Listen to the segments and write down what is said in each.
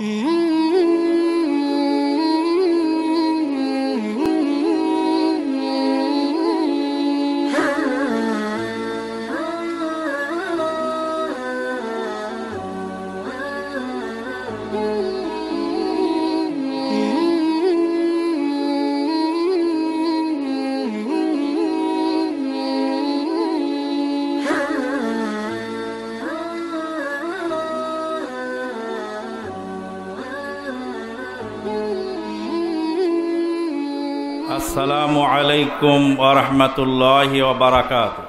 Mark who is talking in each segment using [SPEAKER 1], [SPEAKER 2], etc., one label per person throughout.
[SPEAKER 1] Mm-hmm. عليكم ورحمة الله وبركاته.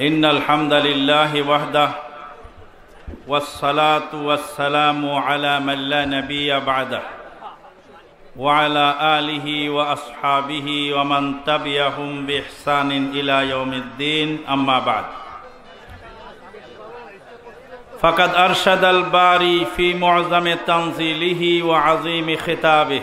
[SPEAKER 1] إن الحمد لله وحده والصلاة والسلام على من لا نبي بعده وعلى آله وأصحابه ومن تبعهم بإحسان إلى يوم الدين أما بعد. فقد أرشد الباري في معظم تنزيله وعظيم خطابه.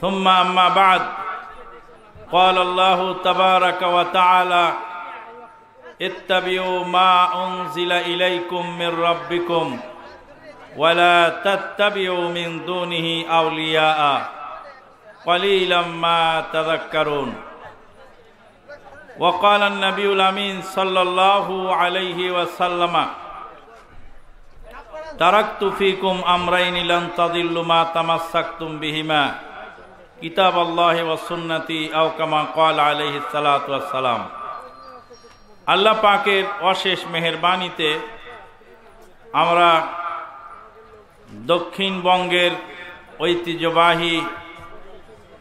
[SPEAKER 1] ثم اما بعد قال الله تبارك وتعالى اتبعوا ما انزل اليكم من ربكم ولا تتبعوا من دونه اولياء قليلا ما تذكرون وقال النبي الامين صلى الله عليه وسلم تركت فيكم امرين لن تضلوا ما تمسكتم بهما কিতাব আল্লাহ ওয়াসুন্নতি আও কামা কাল আলাইহি সালাতু ওয়াসসালাম আল্লাহ পাকের অশেষ মেহেরবানিতে আমরা দক্ষিণবঙ্গের ঐতিহ্যবাহী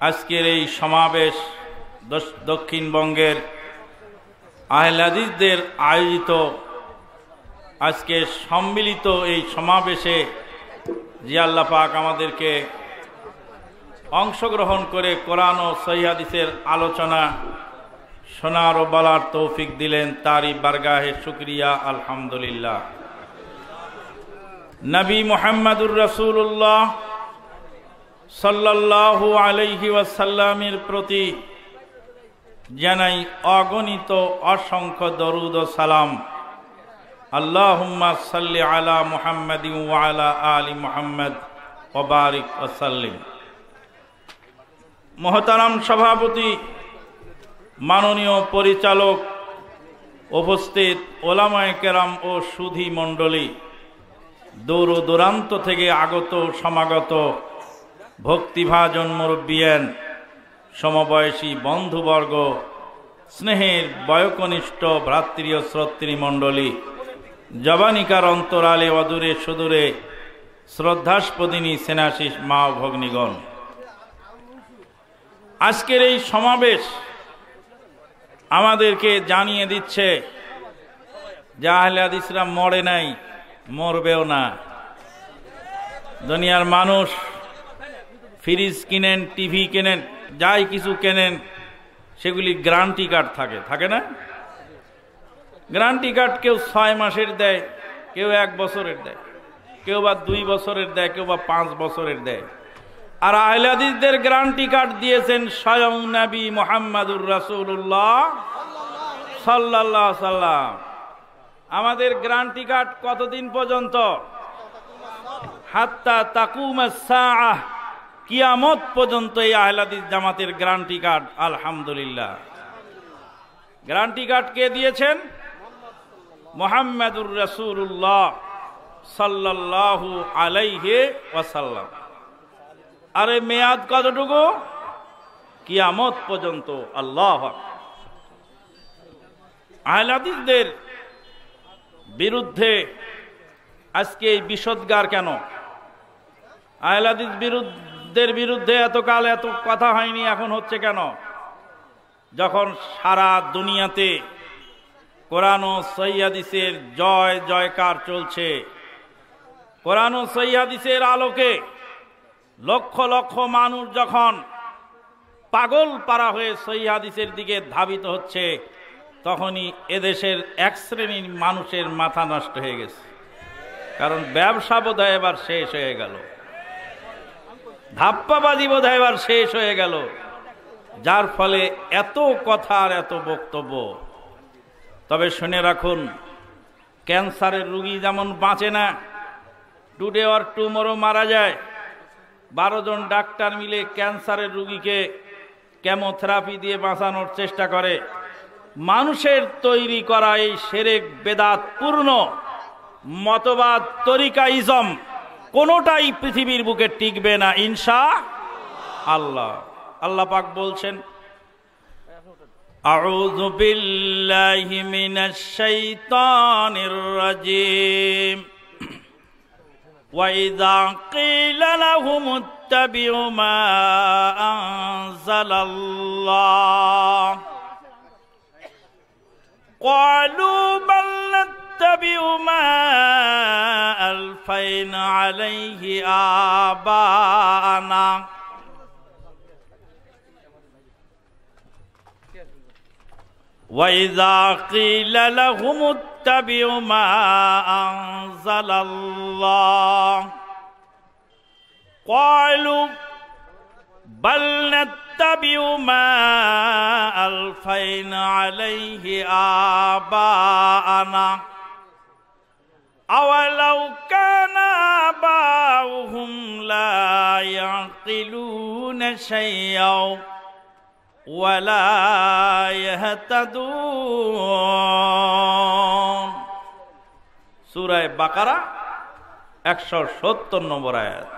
[SPEAKER 1] আজকের এই সমাবেশ দক্ষিণবঙ্গের আহলাদিসদের আয়োজিত আজকে সম্মিলিত এই সমাবেশে আল্লাহ পাক আমাদেরকে অংশগ্রহণ করে কোরআন ও সহিদিসের আলোচনা শোনার ও বলার তৌফিক দিলেন তারই বারগাহে শুক্রিয়া, আলহামদুলিল্লাহ। নবী মোহাম্মদুর রসুল্লাহ সাল্লাহ আলহি ওয়াসাল্লামের প্রতি জানাই অগণিত অসংখ্য দরুদ সালাম। আল্লাহুম্মা সাল্লি আলা মুহাম্মদ ওয়ালা আলী মুহাম্মদ ওবারিক ওসাল্লিম মহতারাম সভাপতি, মাননীয় পরিচালক উপস্থিত ওলামায় কেরাম ও সুধি মণ্ডলী, দূর দূরান্ত থেকে আগত সমাগত ভক্তিভাজন মুরব্বিয়ান সমবয়সী বন্ধুবর্গ, স্নেহের বয়কনিষ্ঠ ভ্রাতৃয় শ্রোত্রী মণ্ডলী, জবানিকার অন্তরালে অদূরে সুদূরে শ্রদ্ধাস্পদিনী সেনাশিস মা ভগ্নিগণ। আজকের এই সমাবেশ আমাদেরকে জানিয়ে দিচ্ছে, যে আহলে হাদিসরা মরে নাই, মরবেও না। দুনিয়ার মানুষ ফ্রিজ কিনেন, টিভি কেনেন, যাই কিছু কেনেন, সেগুলি গ্রান্টি কার্ড থাকে থাকে না? গ্রান্টি কার্ড কেউ ছয় মাসের দেয়, কেউ এক বছরের দেয়, কেউ বা দুই বছরের দেয়, কেউ বা পাঁচ বছরের দেয়। আর আহলাদিসদের গ্যারান্টি কার্ড দিয়েছেন স্বয়ং নবী মোহাম্মদুর রাসুল্লাহ সাল্লাহ সাল্লাম। আমাদের গ্যারান্টি কার্ড কতদিন পর্যন্ত? হাত্তা তাকুম কিয়ামত পর্যন্ত এই আহলাদিস জামাতের গ্যারান্টি কার্ড, আলহামদুলিল্লাহ। গ্যারান্টি কার্ড কে দিয়েছেন? মোহাম্মদুর রসুল্লাহ সাল্লাল্লাহু আলাইহে ওয়াসাল্লাম। আরে মেয়াদ কতটুকু? কিয়ামত পর্যন্ত, আল্লাহ আহলাদিসদের বিরুদ্ধে আজকে এই বিষদগার কেন? আহলাদিস বিরুদ্ধের বিরুদ্ধে এতকাল এত কথা হয়নি, এখন হচ্ছে কেন? যখন সারা দুনিয়াতে কোরআন ও সৈয়াদিসের জয় জয়কার চলছে, কোরআন ও সৈয়াদিসের আলোকে লক্ষ লক্ষ মানুষ যখন পাগল পারা হয়ে সৈয়াদিসের দিকে ধাবিত হচ্ছে, তখনই এদেশের এক শ্রেণির মানুষের মাথা নষ্ট হয়ে গেছে। কারণ ব্যবসা বোধহয় এবার শেষ হয়ে গেল। ধাপ্পাবাজি বোধহয় এবার শেষ হয়ে গেল। যার ফলে এত কথা আর এত বক্তব্য। তবে শুনে রাখুন, ক্যান্সারের রুগী যেমন বাঁচে না, টুডে অর টুমোরো মারা যায়। বারো জন ডাক্তার মিলে ক্যান্সারের রুগীকে কেমোথেরাপি দিয়ে বাঁচানোর চেষ্টা করে মানুষের তৈরি করা এই সেরেক বেদাত পূর্ণ মতবাদ তরিকা ইজম কোনোটাই পৃথিবীর বুকে টিকবে না ইনসা আল্লাহ আল্লাহ পাক বলছেন أعوذ بالله من الشيطان الرجيم وإذا قيل لهم اتبعوا ما أنزل الله قالوا بل نتبع ما ألفينا عليه آباءنا وإذا قيل لهم اتبعوا ما أنزل الله قالوا بل نتبع ما ألفينا عليه آباءنا أولو كان آباؤهم لا يعقلون شيئا ওয়ালা সুরায় বাকারা একশো সত্তর নম্বর আয়াত।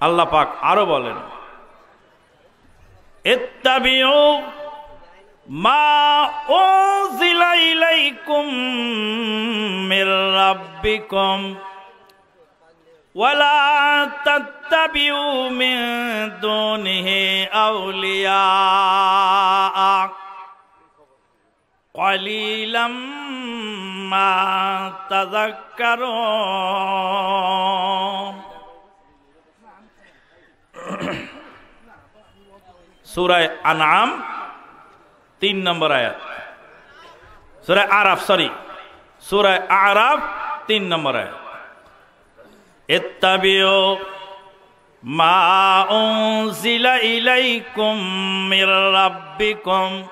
[SPEAKER 1] আল্লাহ পাক আরও বলেন, ইত্তাবিউ মা উনজিলা ইলাইকুম মির রাব্বিকুম। ولا تتبعوا من دونه أولياء قليلا ما تذكرون সুরায় আনাম তিন নম্বর আয়াত সুরায় আরাফ সরি সুরায় আরাফ তিন নম্বর আয়াত اتبعوا ما أنزل إليكم من ربكم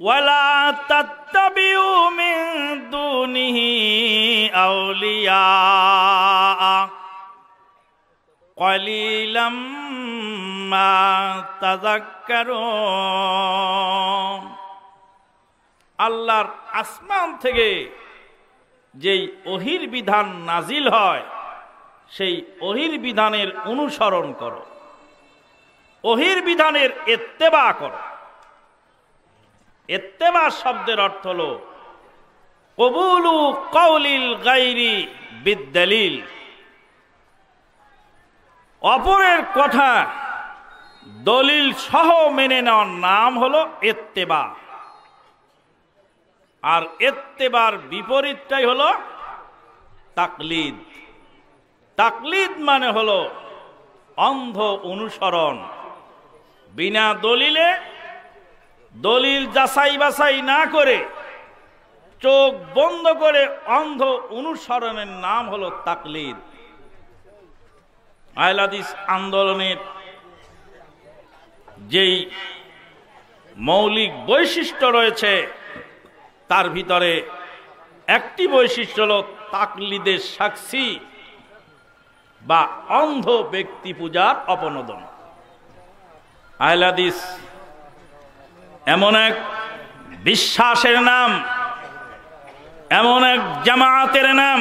[SPEAKER 1] ولا تتبعوا من دونه أولياء قليلا ما تذكرون আল্লাহর আসমান থেকে যেই অহির বিধান নাজিল হয় সেই অহির বিধানের অনুসরণ করো। অহির বিধানের এত্তেবা করো। এত্তেবা শব্দের অর্থ হল, কবুলু কৌলিল গাইরি বিদ্যালিল অপরের কথা দলিল সহ মেনে নেওয়ার নাম হলো এত্তেবা। আর এত্তেবার বিপরীতটাই হলো তাকলিদ। তাকলিদ মানে হলো অন্ধ অনুসরণ। বিনা দলিলে দলিল যাচাই বাছাই না করে চোখ বন্ধ করে অন্ধ অনুসরণের নাম হলো তাকলিদ। আহলাদিস আন্দোলনের যেই মৌলিক বৈশিষ্ট্য রয়েছে, তার ভিতরে একটি বৈশিষ্ট্য হল তাকলিদের সাক্ষী। বা অন্ধ ব্যক্তি পূজার অপনোদন। আহলাদিস, এমন এক বিশ্বাসের নাম, এমন এক জামায়াতের নাম,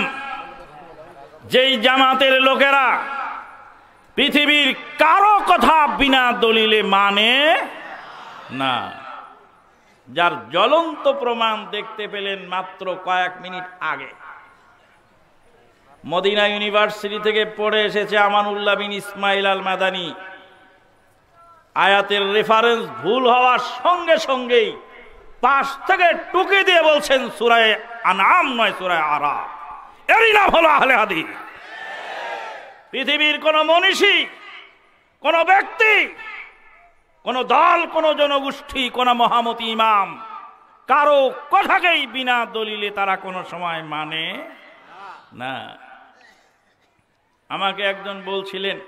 [SPEAKER 1] যেই জামাতের লোকেরা পৃথিবীর কারও কথা বিনা দলিলে মানে না। যার জ্বলন্ত প্রমাণ দেখতে পেলেন মাত্র কয়েক মিনিট আগে। মদিনা ইউনিভার্সিটি থেকে পড়ে এসেছে আমানুল্লাহ বিন ইসমাইল আল মাদানি আয়াতের রেফারেন্স ভুল হওয়ার সঙ্গে সঙ্গেই পাশ থেকে টুকে দিয়ে বলছেন সুরায় আনাম নয় সুরায় আরা এরই নাম হলো আহলে হাদিস। পৃথিবীর কোন মনীষী, কোন ব্যক্তি, কোন দল, কোন জনগোষ্ঠী, কোন মহামতি ইমাম, কারও কথাকেই বিনা দলিলে তারা কোনো সময় মানে না। আমাকে একজন বলছিলেন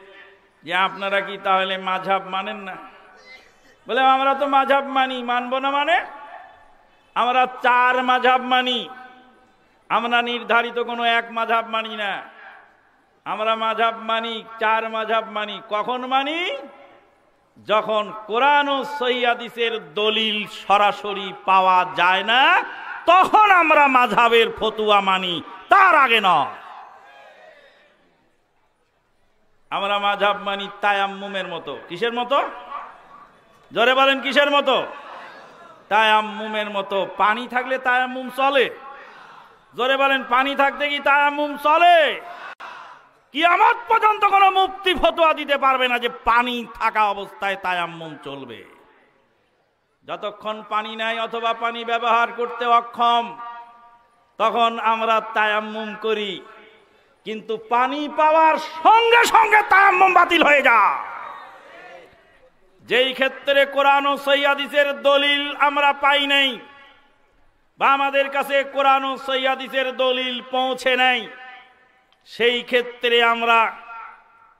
[SPEAKER 1] যে, আপনারা কি তাহলে মাঝাব মানেন না? বলে, আমরা তো মাঝাব মানি, মানবো না মানে? আমরা চার মাঝাব মানি, আমরা নির্ধারিত কোনো এক মাঝাব মানি না। আমরা মাঝাব মানি, চার মাঝাব মানি, কখন মানি? যখন কোরআন ও সৈয়াদিসের দলিল সরাসরি পাওয়া যায় না, তখন আমরা মাঝাবের ফতুয়া মানি, তার আগে নয়। আমরা মাঝাব মানি তায়াম্মুমের মতো। কিসের মতো? জোরে বলেন কিসের মতো? তায়াম্মুমের মতো। পানি থাকলে তায়াম্মুম চলে। জোরে বলেন, পানি থাকতে কি তায়াম্মুম চলে? কিয়ামত পর্যন্ত কোনো মুক্তি ফতোয়া দিতে পারবে না যে পানি থাকা অবস্থায় তায়াম্মুম চলবে। যতক্ষণ পানি নাই অথবা পানি ব্যবহার করতে অক্ষম, তখন আমরা তায়াম্মুম করি। কিন্তু পানি পাওয়ার সঙ্গে সঙ্গে তায়াম্মুম বাতিল হয়ে যায়। যেই ক্ষেত্রে কোরআন ও সৈয়াদিসের দলিল আমরা পাই নাই বা আমাদের কাছে কোরআন ও সৈয়াদিসের দলিল পৌঁছে নাই, সেই ক্ষেত্রে আমরা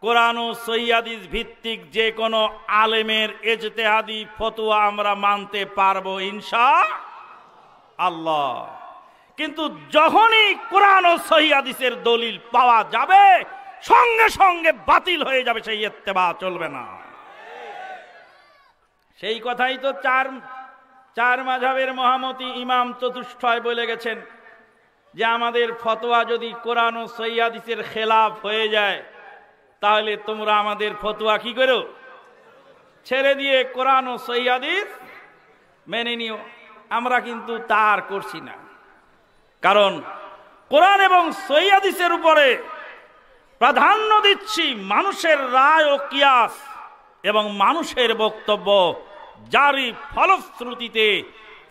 [SPEAKER 1] কোরআন ও সৈয়াদিস ভিত্তিক যে কোনো আলেমের এজতেহাদি ফতুয়া আমরা মানতে পারব ইনশা আল্লাহ। কিন্তু যখনই কোরআন ও সহিদিসের দলিল পাওয়া যাবে, সঙ্গে সঙ্গে বাতিল হয়ে যাবে, সেই এত্তেবা চলবে না। সেই কথাই তো চার চার মাঝাবের মহামতি ইমাম চতুষ্ঠয় বলে গেছেন যে আমাদের ফতোয়া যদি কোরআন ও সৈয়াদিসের খেলাফ হয়ে যায়, তাহলে তোমরা আমাদের ফতোয়া কি করো? ছেড়ে দিয়ে কোরআন ও সৈয়াদিস মেনে নিও। আমরা কিন্তু তার করছি না। কারণ কোরআন এবং সৈয়াদিসের উপরে প্রাধান্য দিচ্ছি মানুষের রায় ও কিয়াস এবং মানুষের বক্তব্য জারি ফলশ্রুতিতে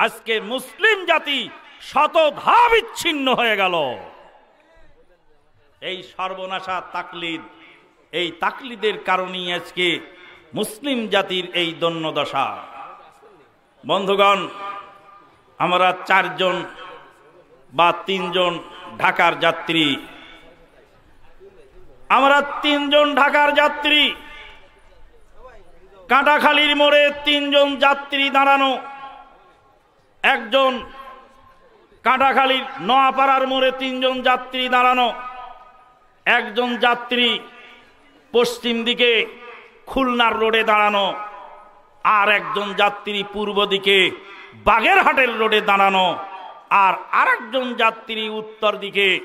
[SPEAKER 1] আজকে মুসলিম জাতি শতধা বিচ্ছিন্ন হয়ে গেল। এই সর্বনাশা তাকলিদ, এই তাকলিদের কারণেই আজকে মুসলিম জাতির এই দন্যদশা। বন্ধুগণ, আমরা চারজন বা তিনজন ঢাকার যাত্রী। আমরা তিনজন ঢাকার যাত্রী। কাঁটাখালির মোড়ে তিনজন যাত্রী দাঁড়ানো। একজন কাঁটাখালির নোয়াপাড়ার মোড়ে তিনজন যাত্রী দাঁড়ানো। একজন যাত্রী পশ্চিম দিকে খুলনার রোডে দাঁড়ানো। আর একজন যাত্রী পূর্ব দিকে বাগেরহাটের রোডে দাঁড়ানো। আর আরেকজন যাত্রী উত্তর দিকে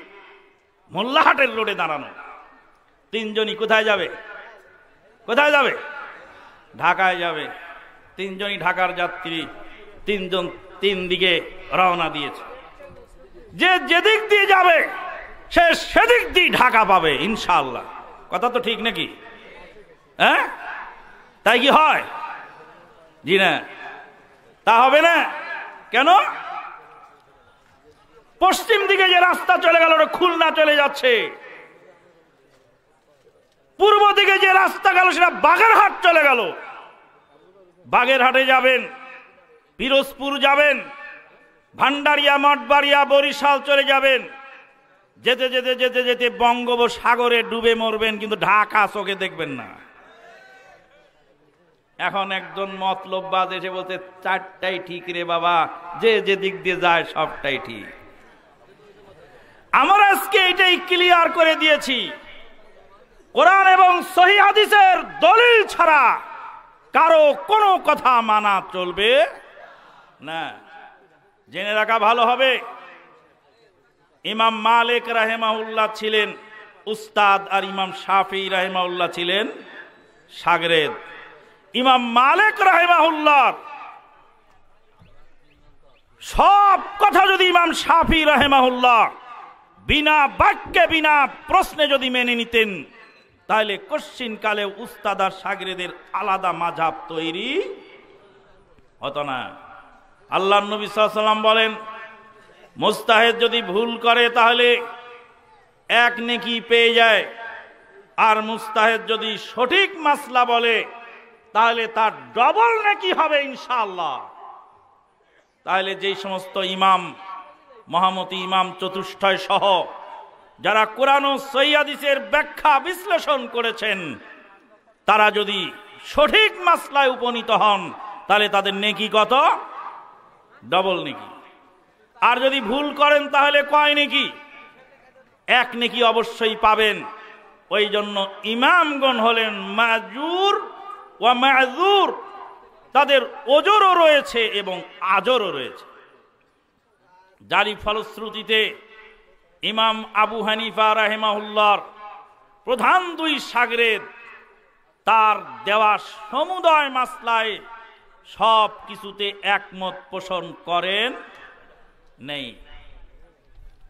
[SPEAKER 1] মোল্লাহাটের রোডে দাঁড়ানো। তিনজনই কোথায় যাবে? কোথায় যাবে? ঢাকায় যাবে। তিনজনই ঢাকার যাত্রী, তিনজন তিন দিকে রওনা দিয়েছে। যে যেদিক দিয়ে যাবে, সে সেদিক দিয়ে ঢাকা পাবে ইনশাল্লাহ কথা তো ঠিক নাকি? হ্যাঁ? তাই কি হয়? জি না। তা হবে না? কেন? পশ্চিম দিকে যে রাস্তা চলে গেল, ওটা খুলনা চলে যাচ্ছে। পূর্ব দিকে যে রাস্তা গেল, সেটা বাগেরহাট চলে গেল। বাগেরহাটে যাবেন, পিরোজপুর যাবেন, ভান্ডারিয়া, মঠবাড়িয়া, বরিশাল চলে যাবেন। যেতে যেতে যেতে যেতে বঙ্গোপসাগরে ডুবে মরবেন, কিন্তু ঢাকা চোখে দেখবেন না। এখন একজন মতলব মতলববাজ এসে বলতে চারটাই ঠিক রে বাবা, যে যে দিক দিয়ে যায়, সবটাই ঠিক। আমরা আজকে এটাই ক্লিয়ার করে দিয়েছি। কোরআন এবং সহি হাদিসের দলিল ছাড়া কারও কোনো কথা মানা চলবে না। জেনে রাখা ভালো হবে। ইমাম মালিক রাহেমাউল্লাহ ছিলেন, উস্তাদ আর ইমাম শাফি রাহেমাউল্লাহ ছিলেন সাগরেদ ইমাম মালিক রাহেমাউল্লাহ সব কথা যদি ইমাম শাফি রাহেমাহুল্লাহ বিনা বাক্যে, বিনা প্রশ্নে যদি মেনে নিতেন, তাহলে কশ্চিন কালে উস্তাদ সাগরেদের আলাদা মাঝাব তৈরি হতো না। আল্লাহ নবী সাল্লাম বলেন, মুস্তাহেদ যদি ভুল করে, তাহলে এক নেকি পেয়ে যায়। আর মুস্তাহেদ যদি সঠিক মাসলা বলে, তাহলে তার ডবল নেকি হবে ইনশাআল্লাহ। তাহলে যেই সমস্ত ইমাম মহামতি ইমাম চতুষ্টয় সহ যারা কোরআন ও সৈয়াদিসের ব্যাখ্যা বিশ্লেষণ করেছেন, তারা যদি সঠিক মাসলায় উপনীত হন, তাহলে তাদের নেকি কত? ডবল নেকি। আর যদি ভুল করেন, তাহলে কয় নেকি? এক নেকি অবশ্যই পাবেন। ওই জন্য ইমামগণ হলেন মাজুর ওয়া মাজুর। তাদের ওজরও রয়েছে এবং আজরও রয়েছে। যারই ফলশ্রুতিতে ইমাম আবু হানিফা রাহেমাহুল্লার প্রধান দুই সাগরের তার দেওয়া সমুদয় মাসলায় সব কিছুতে একমত পোষণ করেন নেই।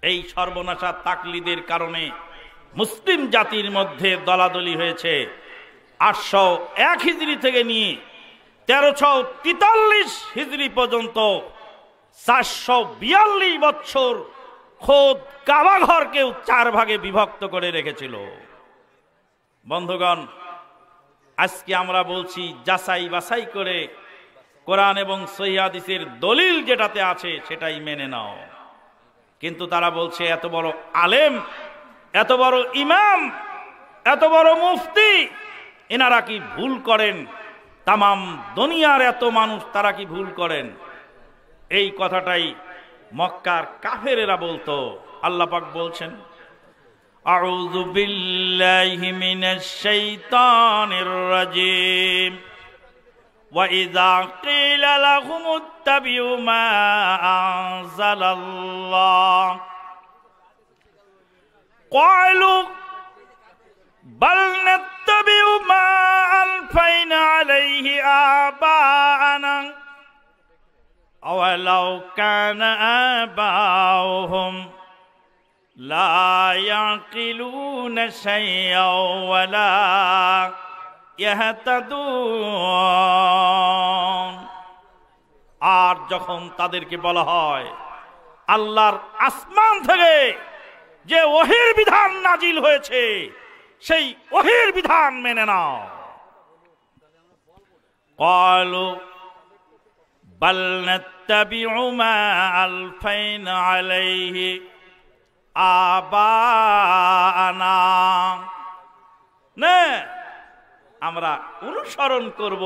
[SPEAKER 1] এই সর্বনাশা তাকলিদের কারণে মুসলিম জাতির মধ্যে দলাদলি হয়েছে। আটশো এক হিজড়ি থেকে নিয়ে তেরোশো তেতাল্লিশ হিজড়ি পর্যন্ত চারশো বিয়াল্লিশ বছর খোদ কাবাঘরকেও চার ভাগে বিভক্ত করে রেখেছিল। বন্ধুগণ, আজকে আমরা বলছি যাচাই বাছাই করে কোরআন এবং সহিয়াদিসের দলিল যেটাতে আছে সেটাই মেনে নাও। কিন্তু তারা বলছে, এত বড় আলেম, এত বড় ইমাম, এত বড় মুফতি, এনারা কি ভুল করেন? তামাম দুনিয়ার এত মানুষ তারা কি ভুল করেন? এই কথাটাই মক্কার কাফেরেরা বলতো আল্লাহ পাক বলছেন أعوذ بالله من الشيطان الرجيم وإذا قيل لهم اتبعوا ما أنزل الله قالوا بل نتبع ما ألفينا عليه آباءنا أولو كان آباؤهم لا يعقلون شيئا ولا يهتدون আর যখন তাদেরকে বলা হয় আল্লাহর আসমান থেকে যে ওহির বিধান নাজিল হয়েছে সেই ওহির বিধান মেনে নাও قالوا بل نتبع ما ألفينا عليه আবানা না আমরা অনুসরণ করব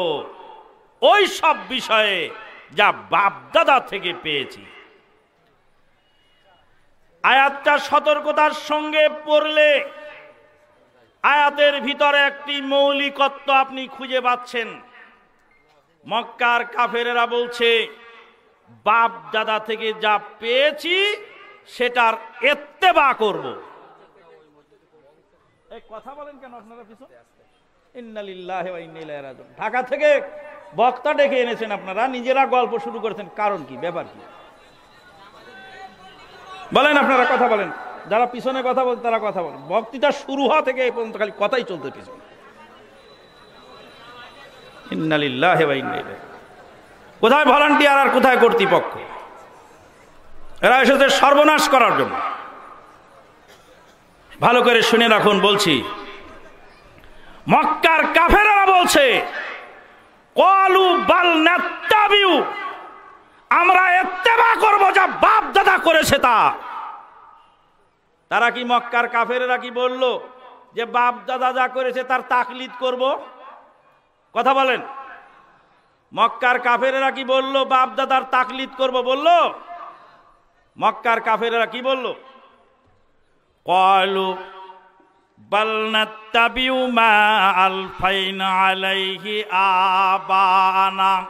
[SPEAKER 1] ওই সব বিষয়ে যা বাপদাদা থেকে পেয়েছি আয়াতটা সতর্কতার সঙ্গে পড়লে আয়াতের ভিতরে একটি মৌলিকত্ব আপনি খুঁজে পাচ্ছেন মক্কার কাফেরেরা বলছে বাপ দাদা থেকে যা পেয়েছি, সেটার এত্তেবা করব। এই কথা বলেন কেন আপনারা পিছন? ইন্নালিল্লাহি ঢাকা থেকে বক্তা ডেকে এনেছেন আপনারা, নিজেরা গল্প শুরু করেছেন। কারণ কি, ব্যাপার কি? বলেন আপনারা কথা বলেন। যারা পিছনে কথা বলেন তারা কথা বলেন। বক্তৃতা শুরু হওয়া থেকে এই পর্যন্ত খালি কথাই চলতে পিছনে। ইন্নালিল্লাহি ওয়া ইন্না ইলাইহি কোথায় ভলান্টিয়ার আর কোথায় কর্তৃপক্ষ? এরা এসেছে সর্বনাশ করার জন্য। ভালো করে শুনে রাখুন, বলছি। মক্কার কাফেরা বলছে, কলু বাল আমরা এত্তেবা করব যা বাপ দাদা করেছে তা। তারা কি মক্কার কাফেরা কি বলল যে বাপ দাদা যা করেছে তার তাকলিদ করব? কথা বলেন। মক্কার কাফেরেরা কি বলল বাপ দাদার তাকলিদ করব বলল? মক্কার কাফেরেরা কি বলল? কলু বল নাত্তাবিউ আবানা।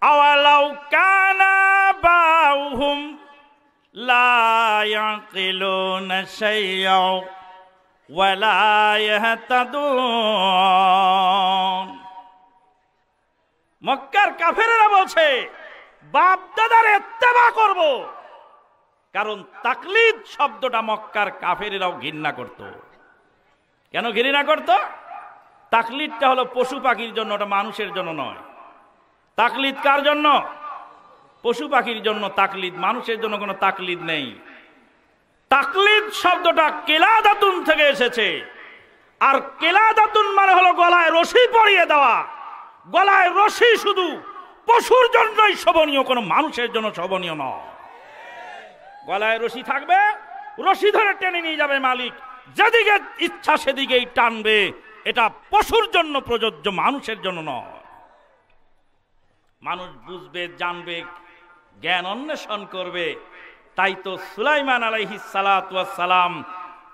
[SPEAKER 1] আওয়ালাউ কানা বাউহুম মক্কার কাফেরেরা বলছে বাপ দাদার এত্তেবা করব। কারণ তাকলিদ শব্দটা মক্কার কাফেরেরাও ঘৃণা করত। কেন ঘৃণা করত? তাকলিদটা হলো পশু পাখির জন্য, ওটা মানুষের জন্য নয়। তাকলিদ কার জন্য? পশু পাখির জন্য তাকলিদ, মানুষের জন্য কোনো তাকলিদ নেই। তাকলিদ শব্দটা কেলা কেলাদাতুন থেকে এসেছে। আর কেলা কেলাদাতুন মানে হলো গলায় রশি পরিয়ে দেওয়া। গলায় রশি শুধু। পশুর জন্যই শোভনীয়, কোনো মানুষের জন্য শোভনীয় নয়। গলায় রশি থাকবে, রশি ধরে টেনে নিয়ে যাবে মালিক। যেদিকে ইচ্ছা সেদিকেই টানবে। এটা পশুর জন্য প্রযোজ্য, মানুষের জন্য নয়। মানুষ বুঝবে, জানবে, জ্ঞান অন্বেষণ করবে। তাই তো সুলাইমান আলাইহি সালাম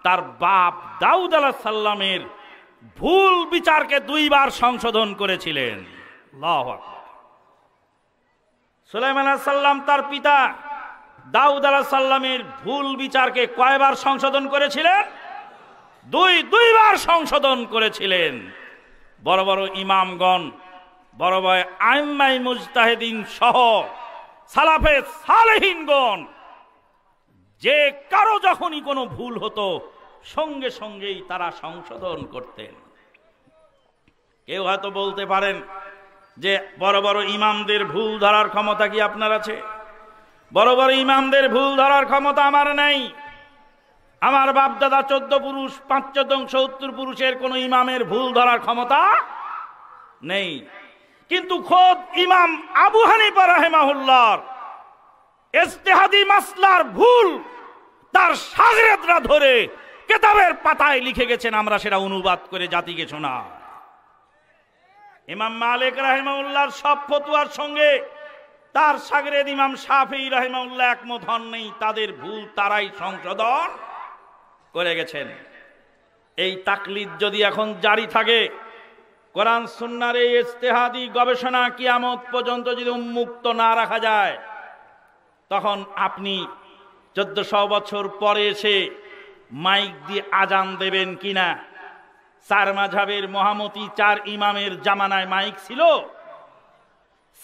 [SPEAKER 1] তার বাপ দাউদ আলাহ সাল্লামের ভুল বিচারকে দুইবার সংশোধন করেছিলেন। সুলাইমান সাল্লাম তার পিতা দাউদ আলাহ সাল্লামের ভুল বিচারকে কয়বার সংশোধন করেছিলেন? দুই, দুইবার সংশোধন করেছিলেন। বড় বড় ইমামগণ, বড় বড় আইমাই মুজতাহেদিন সহ সালাফে সালেহিনগণ, যে কারও যখনই কোনো ভুল হতো সঙ্গে সঙ্গেই তারা সংশোধন করতেন। কেউ হয়তো বলতে পারেন যে বড় বড় ইমামদের ভুল ধরার ক্ষমতা কি আপনার আছে? বড় বড় ইমামদের ভুল ধরার ক্ষমতা আমার নেই। আমার বাপদাদা চোদ্দ পুরুষ, পাঁচ চোদ্দং সত্তর পুরুষের কোন ইমামের ভুল ধরার ক্ষমতা নেই। কিন্তু খোদ ইমাম আবু হানিফা রাহেমাহুল্লার ইস্তেহাদি মাসলার ভুল তার সাগরেদরা ধরে কেতাবের পাতায় লিখে গেছেন, আমরা সেটা অনুবাদ করে জাতিকে শোনা ইমাম মালিক রাহেমাউল্লাহর সব ফতুয়ার সঙ্গে তার সাগরেদ ইমাম শাফি রাহেমাউল্লাহ একমত হন নেই, তাদের ভুল তারাই সংশোধন করে গেছেন। এই তাকলিদ যদি এখন জারি থাকে, কোরআন সুন্নার এই ইস্তেহাদি গবেষণা কিয়ামত পর্যন্ত যদি উন্মুক্ত না রাখা যায়, তখন আপনি চোদ্দশো বছর পরে এসে মাইক দিয়ে আজান দেবেন কিনা? চার মাঝাবের মহামতি চার ইমামের জামানায় মাইক ছিল?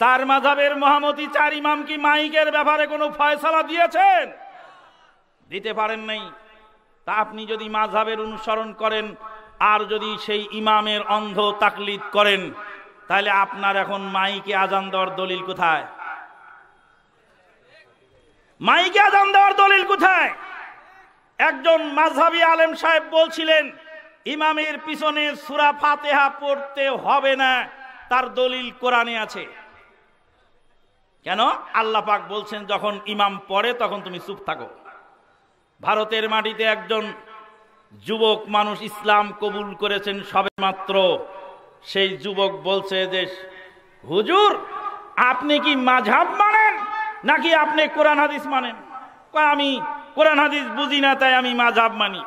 [SPEAKER 1] চার মাঝাবের মহামতি চার ইমাম কি মাইকের ব্যাপারে কোনো ফয়সালা দিয়েছেন? দিতে পারেন নাই। তা আপনি যদি মাঝাবের অনুসরণ করেন, আর যদি সেই ইমামের অন্ধ তাকলিদ করেন, তাহলে আপনার এখন মাইকে আজান দেওয়ার দলিল কোথায়? মাইকে আজান দেওয়ার দলিল কোথায়? একজন মাঝহাবি আলেম সাহেব বলছিলেন, ইমামের পিছনে সুরা ফাতেহা পড়তে হবে না, তার দলিল কোরআনে আছে। কেন? আল্লাহ পাক বলছেন, যখন ইমাম পড়ে তখন তুমি চুপ থাকো। ভারতের মাটিতে একজন যুবক মানুষ ইসলাম কবুল করেছেন সবে মাত্র, সেই যুবক বলছে যে, হুজুর, আপনি কি মাঝহাব মানেন নাকি আপনি কোরআন হাদিস মানেন? আমি কোরআন হাদিস বুঝি না, তাই আমি মাঝহাব মানি।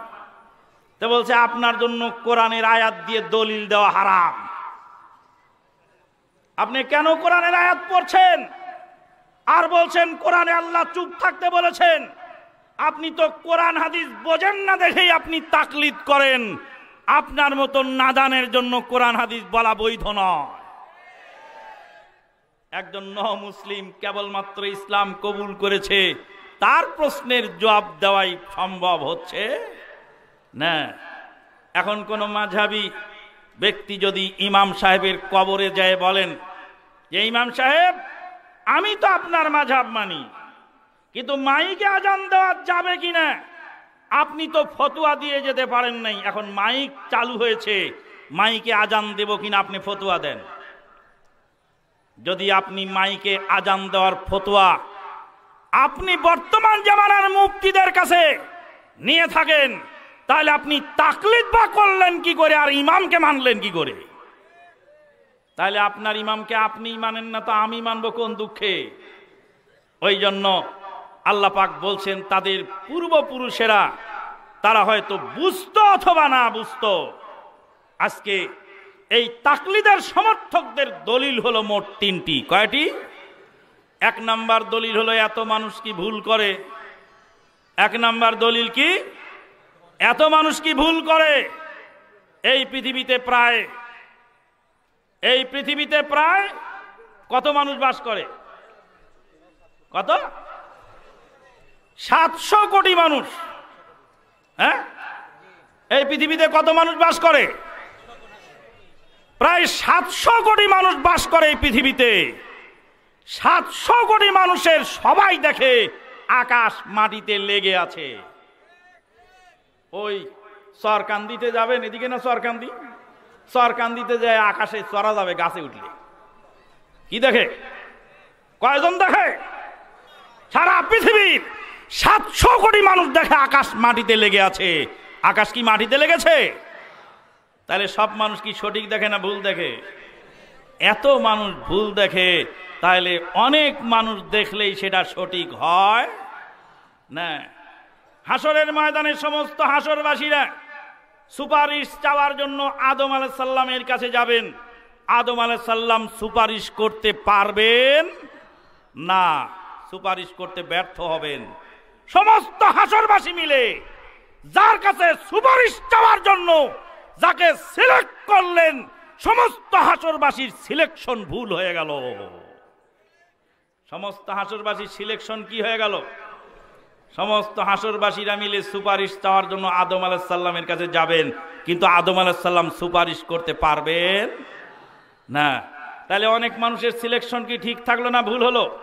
[SPEAKER 1] তো বলছে, আপনার জন্য কোরআনের আয়াত দিয়ে দলিল দেওয়া হারাম। আপনি কেন কোরআনের আয়াত পড়ছেন? আর বলছেন, কোরআনে আল্লাহ চুপ থাকতে বলেছেন। আপনি তো কোরআন হাদিস বোঝেন না দেখেই আপনি তাকলিদ করেন। আপনার মতো নাদানের জন্য কোরআন হাদিস বলা বৈধ নয়। একজন নহ মুসলিম কেবলমাত্র ইসলাম কবুল করেছে। তার প্রশ্নের জবাব দেওয়াই সম্ভব হচ্ছে? না। এখন কোন মাঝাবি ব্যক্তি যদি ইমাম সাহেবের কবরে যায় বলেন, যে ইমাম সাহেব, আমি তো আপনার মাঝাব মানি, কিন্তু মাইকে আজান দেওয়া যাবে কিনা? আপনি তো ফতুয়া দিয়ে যেতে পারেন নাই, এখন মাইক চালু হয়েছে, মাইকে আজান দেব কিনা আপনি ফতুয়া দেন? যদি আপনি মাইকে আজান দেওয়ার ফতুয়া আপনি বর্তমান জামানার মুক্তিদের কাছে নিয়ে থাকেন, তাহলে আপনি তাকলিদ বা করলেন কি করে আর ইমামকে মানলেন কি করে? তাহলে আপনার ইমামকে আপনি মানেন না তো আমি মানব কোন দুঃখে? ওই জন্য আল্লাহ পাক বলছেন, তাদের পূর্বপুরুষেরা, তারা হয়তো বুঝতো অথবা না বুঝতো। আজকে এই তাকলিদের সমর্থকদের দলিল হলো মোট তিনটি। কয়টি? এক নাম্বার দলিল হলো এত মানুষ কি ভুল করে? এক নাম্বার দলিল কি? এত মানুষ কি ভুল করে? এই পৃথিবীতে প্রায়, এই পৃথিবীতে প্রায় কত মানুষ বাস করে? কত? সাতশো কোটি মানুষ। হ্যাঁ? এই পৃথিবীতে কত মানুষ বাস করে? প্রায় সাতশো কোটি মানুষ বাস করে এই পৃথিবীতে। সাতশো কোটি মানুষের সবাই দেখে আকাশ মাটিতে লেগে আছে। ওই সরকান্দিতে যাবেন, এদিকে না সরকান্দি? সরকান্দিতে যায় আকাশে চড়া যাবে, গাছে উঠলে। কি দেখে? কয়জন দেখে? সারা পৃথিবীর সাতশো কোটি মানুষ দেখে আকাশ মাটিতে লেগে আছে। আকাশ কি মাটিতে লেগেছে? তাহলে সব মানুষ কি সঠিক দেখে না ভুল দেখে? এত মানুষ ভুল দেখে তাহলে অনেক মানুষ দেখলেই সেটা সঠিক হয়। না। হাসরের ময়দানে সমস্ত হাসরবাসীরা সুপারিশ চাওয়ার জন্য আদম আলাইসাল্লামের কাছে যাবেন। আদম আলাইসাল্লাম সুপারিশ করতে পারবেন? না, সুপারিশ করতে ব্যর্থ হবেন। সমস্ত হাসরবাসী মিলে যার কাছে সুপারিশ চাওয়ার জন্য যাকে সিলেক্ট করলেন, সমস্ত হাসরবাসীর সিলেকশন ভুল হয়ে গেল। সমস্ত হাসরবাসীর সিলেকশন কি হয়ে গেল? সমস্ত হাসরবাসীরা মিলে সুপারিশ চাওয়ার জন্য আদম আলাহিসাল্লামের কাছে যাবেন। কিন্তু আদম আলাহিসাল্লাম সুপারিশ করতে পারবেন না। তাহলে অনেক মানুষের সিলেকশন কি ঠিক থাকল না ভুল হলো?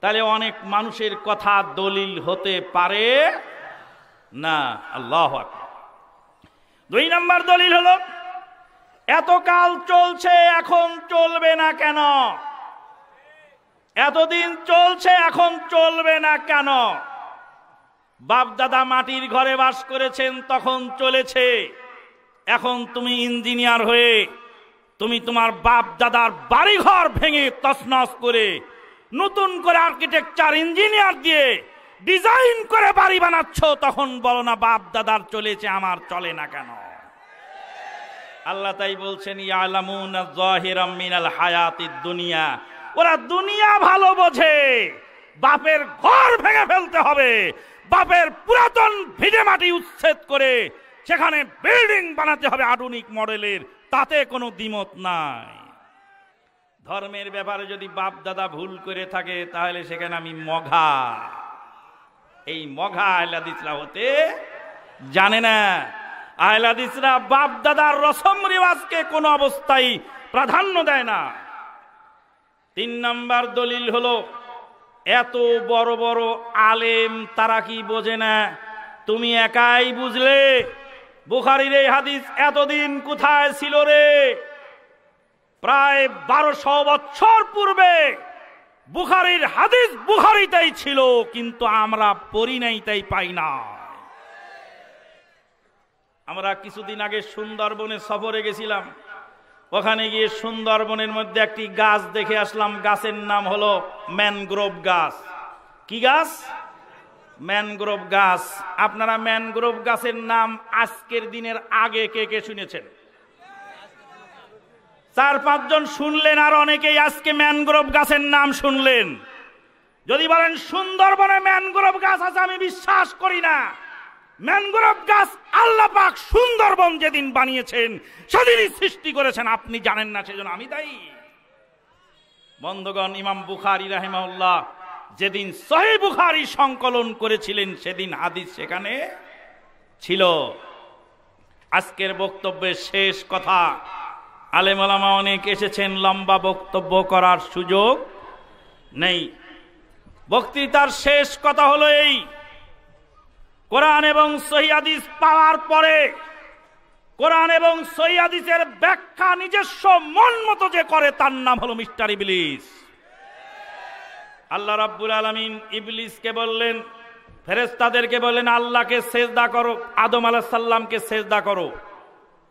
[SPEAKER 1] তাহলে অনেক মানুষের কথা দলিল হতে পারে না। আল্লাহ দুই নম্বর দলিল হলো, এতকাল চলছে, এখন চলবে না কেন? এতদিন চলছে, এখন চলবে না কেন? বাপ দাদা মাটির ঘরে বাস করেছেন, তখন চলেছে। এখন তুমি ইঞ্জিনিয়ার হয়ে, তুমি তোমার বাপ দাদার বাড়িঘর ভেঙে তছনছ করে, নতুন করে আর্কিটেকচার ইঞ্জিনিয়ার দিয়ে ডিজাইন করে বাড়ি বানাচ্ছ, তখন বলো না বাপ দাদার চলেছে, আমার চলে না কেন? আল্লাহ তাই বলছেন, ইয়ালামুন জাহিরাম মিনাল হায়াতিদ দুনিয়া ওরা দুনিয়া ভালো বোঝে। বাপের ঘর ভেঙে ফেলতে হবে। বাপের পুরাতন ভিজে মাটি উচ্ছেদ করে সেখানে বিল্ডিং বানাতে হবে আধুনিক মডেলের। তাতে কোনো দ্বিমত নাই। ধর্মের ব্যাপারে যদি বাপ দাদা ভুল করে থাকে, তাহলে সেখানে আমি মঘা। এই মঘা আহলাদিসরা হতে জানে না। আহলাদিসরা বাপ দাদার রসম রিওয়াজকে কোনো অবস্থায় প্রাধান্য দেয় না। তিন নাম্বার দলিল হলো, এত বড় বড় আলেম তারা কি বোঝে না? তুমি একাই বুঝলে? বুখারির এই হাদিস এতদিন কোথায় ছিল রে? প্রায় বারোশো বছর পূর্বে বুখারির হাদিস বুখারিতেই ছিল, কিন্তু আমরা পড়ি নাই, তাই পাই না। আমরা কিছুদিন আগে সুন্দরবনে সফরে গেছিলাম। ওখানে গিয়ে সুন্দরবনের মধ্যে একটি গাছ দেখে আসলাম। গাছের নাম হলো ম্যানগ্রোভ গাছ। কি গাছ? ম্যানগ্রোভ গাছ। আপনারা ম্যানগ্রোভ গাছের নাম আজকের দিনের আগে কে কে শুনেছেন? চার পাঁচজন শুনলেন আর অনেকেই আজকে ম্যানগ্রোভ গাছের নাম শুনলেন। যদি বলেন সুন্দরবনে ম্যানগ্রোভ গাছ আছে, আমি বিশ্বাস করি না। ম্যানগ্রোভ গাছ আল্লাহ পাক সুন্দরবন যেদিন বানিয়েছেন, সেদিনই সৃষ্টি করেছেন। আপনি জানেন না, সেজন্য আমি তাই বন্ধগণ, ইমাম বুখারি রাহেমাউল্লাহ যেদিন সহি বুখারি সংকলন করেছিলেন, সেদিন হাদিস সেখানে ছিল। আজকের বক্তব্যের শেষ কথা আলেমালামা অনেক এসেছেন, লম্বা বক্তব্য করার সুযোগ নেই। বক্তৃতার শেষ কথা হলো এই কোরআন এবং সহিদিস পাওয়ার পরে কোরআন এবং সহিদিসের ব্যাখ্যা নিজস্ব মন মতো যে করে তার নাম হলো মিস্টার ইবলিস। আল্লাহ রাব্বুল আলমিন ইবলিসকে বললেন ফেরেস্তাদেরকে বললেন আল্লাহকে সেজদা করো আদম আলাহ সাল্লামকে সেজদা করো।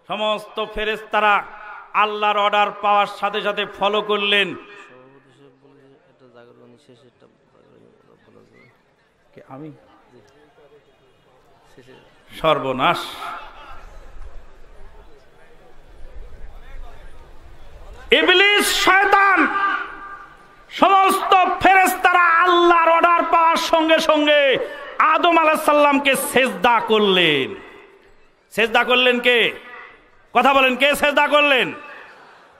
[SPEAKER 1] সমস্ত ফেরেস্তারা আল্লাহর অর্ডার পাওয়ার সাথে সাথে ফলো করলেন। আমি? সর্বনাশ। ইবলিস, শয়তান, সমস্ত ফেরেস্তারা আল্লাহর অর্ডার পাওয়ার সঙ্গে সঙ্গে আদম আলাহিসাল্লামকে সেজদা করলেন। সেজদা করলেন কে? কথা বলেন, কে সেজদা করলেন?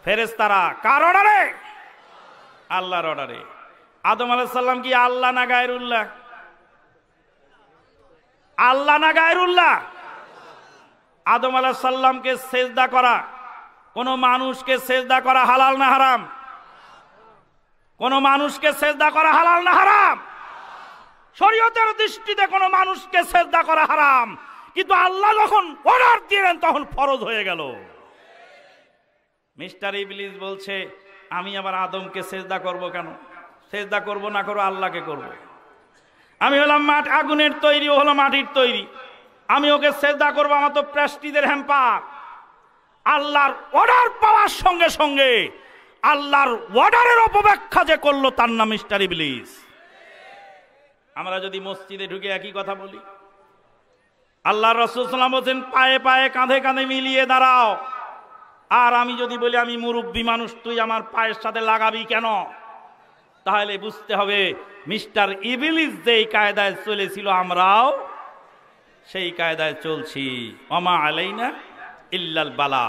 [SPEAKER 1] ফেরেস্তারা কার অর্ডারে আল্লাহর অর্ডারে আদম আলাহিসাল্লাম কি আল্লাহ না গায়রুল্লাহ? আল্লাহ না গায়রুল্লাহ? আদম আলাহিসাল্লামকে সেজদা করা। কোন মানুষকে সেজদা করা হালাল না হারাম? কোন মানুষকে সেজদা করা হালাল না হারাম? শরীয়তের দৃষ্টিতে কোন মানুষকে সেজদা করা হারাম। কিন্তু আল্লাহ যখন অর্ডার দিলেন, তখন ফরজ হয়ে গেল। মিস্টার ইবলিস বলছে, আমি আবার আদমকে সেজদা করব কেন? সেজদা করব না করো, আল্লাহকে করব। আমি হলাম মাঠ আগুনের তৈরি, ও হলো মাটির তৈরি। আমি ওকে সেজদা করব আমার তো প্রেস্টিদের হ্যাম্পার। আল্লাহর অর্ডার পাওয়ার সঙ্গে সঙ্গে আল্লাহর অর্ডারের অপব্যাখ্যা যে করল তার নাম মিস্টার ইবলিস আমরা যদি মসজিদে ঢুকে একই কথা বলি, আল্লাহ রসুলাম বলছেন, পায়ে পায়ে কাঁধে কাঁধে মিলিয়ে দাঁড়াও। আর আমি যদি বলি, আমি মুরব্বী মানুষ, তুই আমার পায়ের সাথে লাগাবি কেন? তাহলে বুঝতে হবে মিস্টার ইবিলিস যেই কায়দায় চলেছিল আমরাও সেই কায়দায় চলছি। অমা আলাইনা ইল্লাল বালা।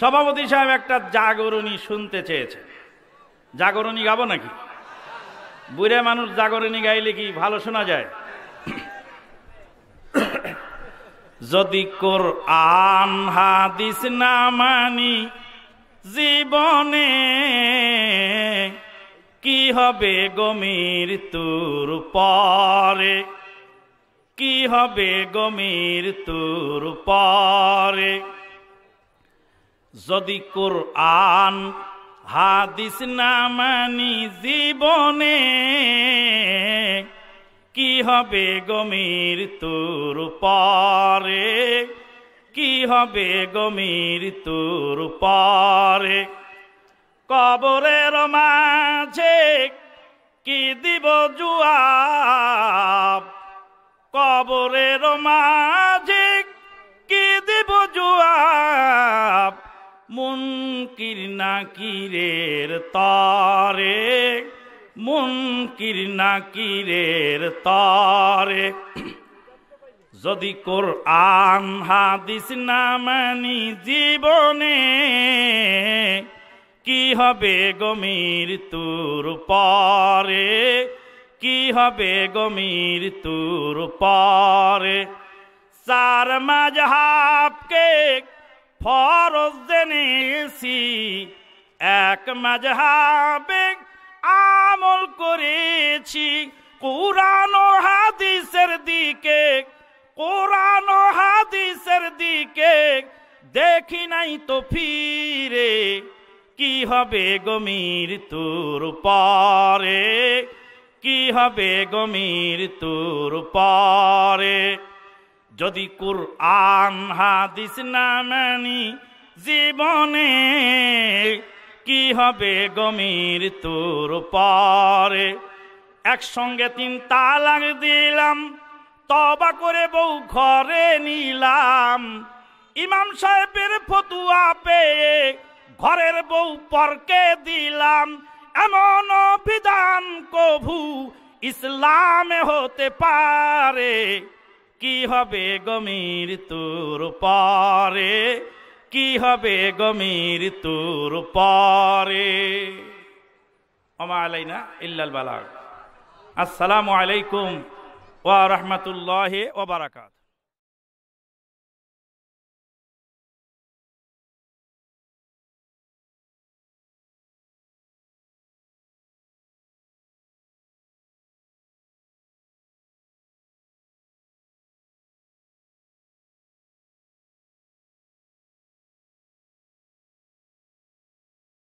[SPEAKER 1] সভাপতি সাহেব একটা জাগরণী শুনতে চেয়েছে জাগরণী গাবো নাকি? বুড়ে মানুষ জাগরণী গাইলে কি ভালো শোনা যায়? যদি কোর আন হাদিস না মানি জীবনে কি হবে গমির তুর পরে? কি হবে গমির তুর পরে? যদি কোর আন হাদিস না মানি জীবনে, কি হবে গমির তুর পরে? কি হবে গমির তুর পরে? কবরের মাঝে কি দিব জুয়াব? কবরের মাঝে কি দিব জুয়াব? মুনকির নাকিরের তরে, মুনকির নাকিরের তরে। যদি কোর আন হাদিস না মানি জীবনে কি হবে গমির তুর পরে? কি হবে গমির তুর পরে? চার মাঝহাবকে ফরজ জেনেছি। এক মাঝহাবে আমল করেছি। কোরআন হাদিসের দিকে, কোরআন হাদিসের দিকে দেখি নাই তো ফিরে। কি হবে গমির তুর পরে? কি হবে গমির তুর পরে? যদি কুর আন হাদিস না মানি জীবনে, কি হবে গমির তোর পরে? একসঙ্গে তিন তালাক দিলাম তবা করে বউ ঘরে নিলাম, ইমাম সাহেবের ফতুয়া পেয়ে ঘরের বউ পরকে দিলাম। এমন বিধান কভু ইসলামে হতে পারে। কি হবে গমির তোর পরে? কি হবে গমির তোর পরে? আসসালামু আলাইকুম ওয়া রাহমাতুল্লাহি ওয়া বারাকাত।